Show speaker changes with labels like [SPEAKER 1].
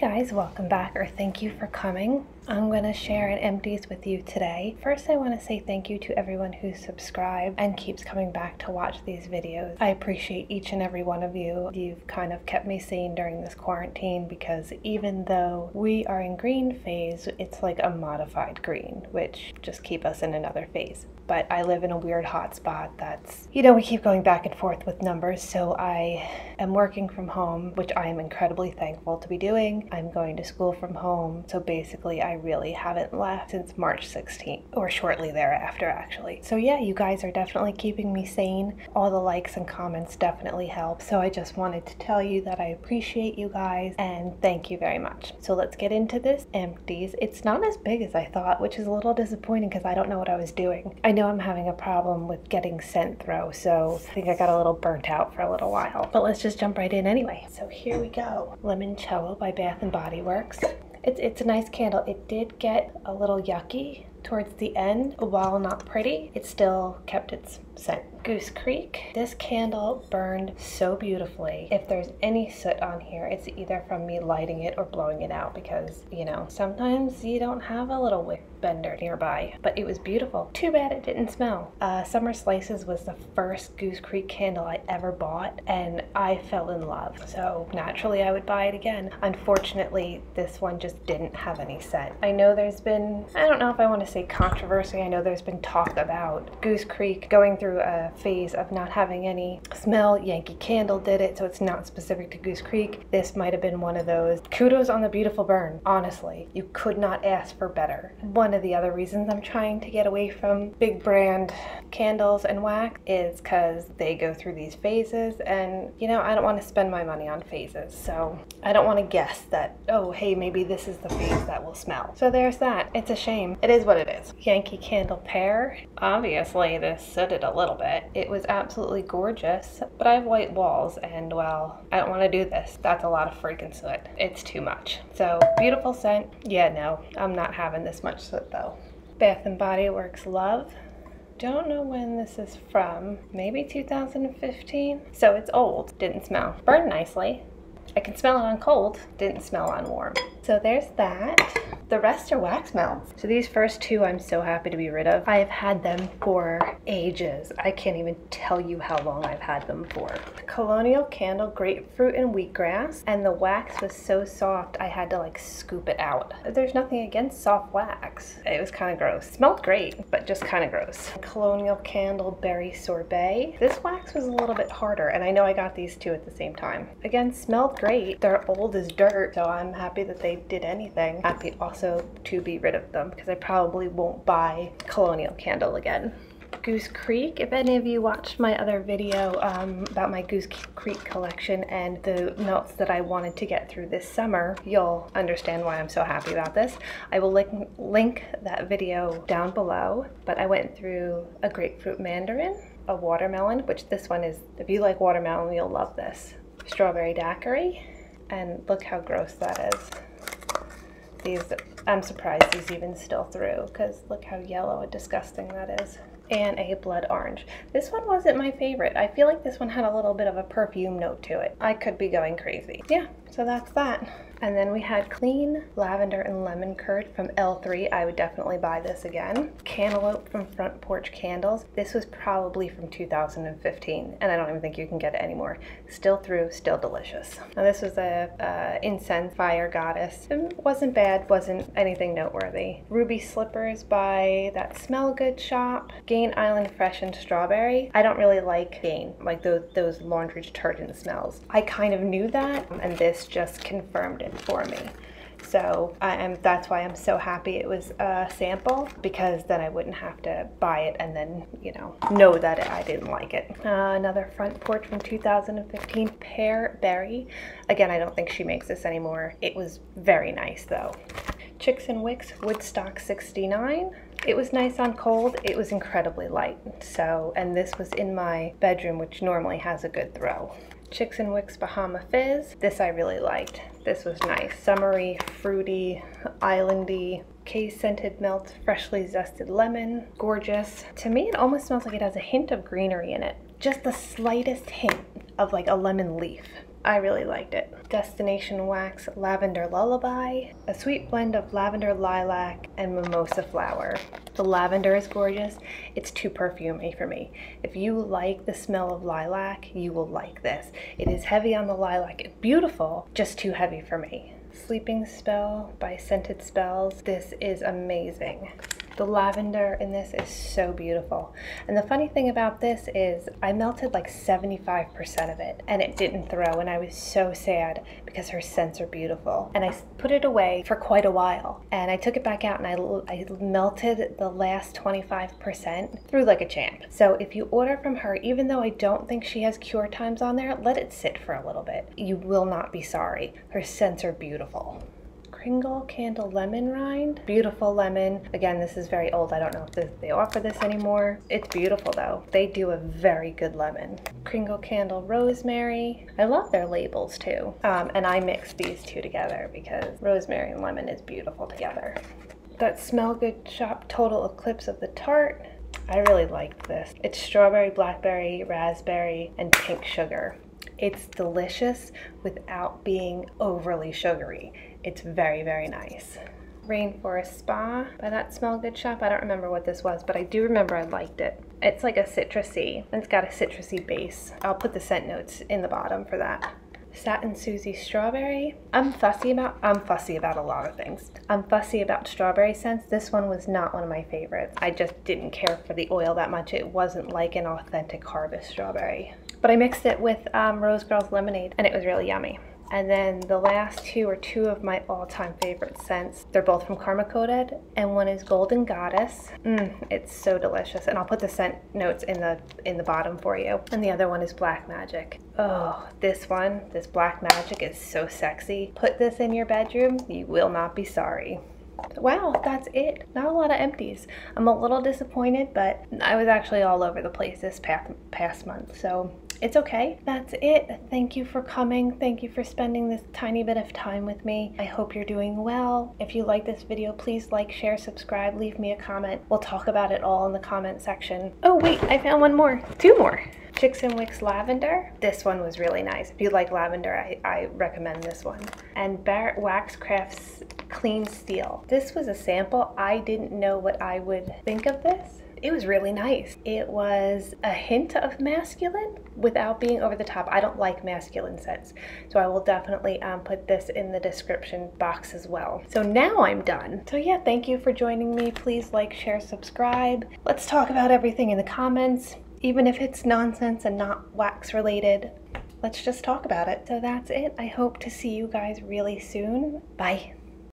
[SPEAKER 1] guys, welcome back or thank you for coming. I'm going to share an empties with you today. First, I want to say thank you to everyone who's subscribed and keeps coming back to watch these videos. I appreciate each and every one of you. You've kind of kept me sane during this quarantine because even though we are in green phase, it's like a modified green, which just keep us in another phase but I live in a weird hotspot that's, you know, we keep going back and forth with numbers. So I am working from home, which I am incredibly thankful to be doing. I'm going to school from home. So basically, I really haven't left since March 16th or shortly thereafter, actually. So yeah, you guys are definitely keeping me sane. All the likes and comments definitely help. So I just wanted to tell you that I appreciate you guys and thank you very much. So let's get into this empties. It's not as big as I thought, which is a little disappointing because I don't know what I was doing. I know I'm having a problem with getting scent throw, so I think I got a little burnt out for a little while. But let's just jump right in anyway. So here we go. Limoncello by Bath & Body Works. It's, it's a nice candle. It did get a little yucky towards the end. While not pretty, it still kept its scent. Goose Creek. This candle burned so beautifully. If there's any soot on here, it's either from me lighting it or blowing it out because, you know, sometimes you don't have a little wick bender nearby. But it was beautiful. Too bad it didn't smell. Uh, Summer Slices was the first Goose Creek candle I ever bought and I fell in love. So naturally I would buy it again. Unfortunately, this one just didn't have any scent. I know there's been, I don't know if I want to say controversy. I know there's been talk about Goose Creek going through a phase of not having any smell. Yankee Candle did it, so it's not specific to Goose Creek. This might have been one of those. Kudos on the beautiful burn, honestly. You could not ask for better. One of the other reasons I'm trying to get away from big brand candles and wax is because they go through these phases and you know I don't want to spend my money on phases so I don't want to guess that oh hey maybe this is the phase that will smell so there's that it's a shame it is what it is Yankee Candle Pear obviously this sooted a little bit it was absolutely gorgeous, but I have white walls and well, I don't want to do this. That's a lot of freaking soot. It's too much. So beautiful scent. Yeah, no, I'm not having this much soot though. Bath and Body Works Love. Don't know when this is from. Maybe 2015. So it's old. Didn't smell. Burned nicely. I can smell it on cold. Didn't smell on warm. So there's that. The rest are wax melts. So these first two I'm so happy to be rid of. I've had them for ages. I can't even tell you how long I've had them for. Colonial Candle Grapefruit and Wheatgrass. And the wax was so soft I had to like scoop it out. There's nothing against soft wax. It was kind of gross. smelled great, but just kind of gross. Colonial Candle Berry Sorbet. This wax was a little bit harder and I know I got these two at the same time. Again, smelled great. They're old as dirt, so I'm happy that they did anything. Happy also also to be rid of them because I probably won't buy Colonial Candle again. Goose Creek. If any of you watched my other video um, about my Goose Creek collection and the notes that I wanted to get through this summer, you'll understand why I'm so happy about this. I will link, link that video down below, but I went through a grapefruit mandarin, a watermelon, which this one is, if you like watermelon, you'll love this. Strawberry daiquiri, and look how gross that is these, I'm surprised these even still through because look how yellow and disgusting that is. And a blood orange. This one wasn't my favorite. I feel like this one had a little bit of a perfume note to it. I could be going crazy. Yeah, so that's that. And then we had Clean Lavender and Lemon Curd from L3. I would definitely buy this again. Cantaloupe from Front Porch Candles. This was probably from 2015, and I don't even think you can get it anymore. Still through, still delicious. Now this was a incense fire goddess. It wasn't bad, wasn't anything noteworthy. Ruby Slippers by that Smell Good shop. Gain Island Fresh and Strawberry. I don't really like Gain, like those, those laundry detergent smells. I kind of knew that, and this just confirmed it for me. So I am, that's why I'm so happy it was a sample because then I wouldn't have to buy it and then, you know, know that I didn't like it. Uh, another front porch from 2015, Pear Berry. Again, I don't think she makes this anymore. It was very nice though. Chicks and Wicks Woodstock 69. It was nice on cold. It was incredibly light. So, and this was in my bedroom, which normally has a good throw. Chicks and Wicks Bahama Fizz. This I really liked. This was nice. Summery, fruity, islandy, case scented melt, freshly zested lemon. Gorgeous. To me, it almost smells like it has a hint of greenery in it. Just the slightest hint of like a lemon leaf I really liked it. Destination Wax Lavender Lullaby, a sweet blend of lavender, lilac, and mimosa flower. The lavender is gorgeous. It's too perfumey for me. If you like the smell of lilac, you will like this. It is heavy on the lilac. It's beautiful, just too heavy for me. Sleeping Spell by Scented Spells. This is amazing. The lavender in this is so beautiful. And the funny thing about this is I melted like 75% of it and it didn't throw and I was so sad because her scents are beautiful. And I put it away for quite a while and I took it back out and I, I melted the last 25% through like a champ. So if you order from her, even though I don't think she has cure times on there, let it sit for a little bit. You will not be sorry. Her scents are beautiful. Kringle Candle Lemon Rind. Beautiful lemon. Again, this is very old. I don't know if this, they offer this anymore. It's beautiful though. They do a very good lemon. Kringle Candle Rosemary. I love their labels too. Um, and I mix these two together because rosemary and lemon is beautiful together. That Smell Good Shop Total Eclipse of the Tart. I really liked this. It's strawberry, blackberry, raspberry, and pink sugar. It's delicious without being overly sugary. It's very, very nice. Rainforest Spa by that Smell Good shop. I don't remember what this was, but I do remember I liked it. It's like a citrusy, it's got a citrusy base. I'll put the scent notes in the bottom for that. Satin Suzie Strawberry. I'm fussy about I'm fussy about a lot of things. I'm fussy about strawberry scents. This one was not one of my favorites. I just didn't care for the oil that much. It wasn't like an authentic harvest strawberry. But I mixed it with um, Rose Girls Lemonade and it was really yummy. And then the last two are two of my all-time favorite scents. They're both from Karma Koated, and one is Golden Goddess. Mmm, it's so delicious. And I'll put the scent notes in the in the bottom for you. And the other one is Black Magic. Oh, this one, this Black Magic is so sexy. Put this in your bedroom, you will not be sorry. Wow, that's it. Not a lot of empties. I'm a little disappointed, but I was actually all over the place this past, past month. So it's okay. That's it. Thank you for coming. Thank you for spending this tiny bit of time with me. I hope you're doing well. If you like this video, please like, share, subscribe, leave me a comment. We'll talk about it all in the comment section. Oh wait, I found one more. Two more. Chicks and Wicks Lavender. This one was really nice. If you like lavender, I, I recommend this one. And Barrett Wax Crafts Clean Steel. This was a sample. I didn't know what I would think of this it was really nice. It was a hint of masculine without being over the top. I don't like masculine scents, so I will definitely um, put this in the description box as well. So now I'm done. So yeah, thank you for joining me. Please like, share, subscribe. Let's talk about everything in the comments. Even if it's nonsense and not wax related, let's just talk about it. So that's it. I hope to see you guys really soon. Bye.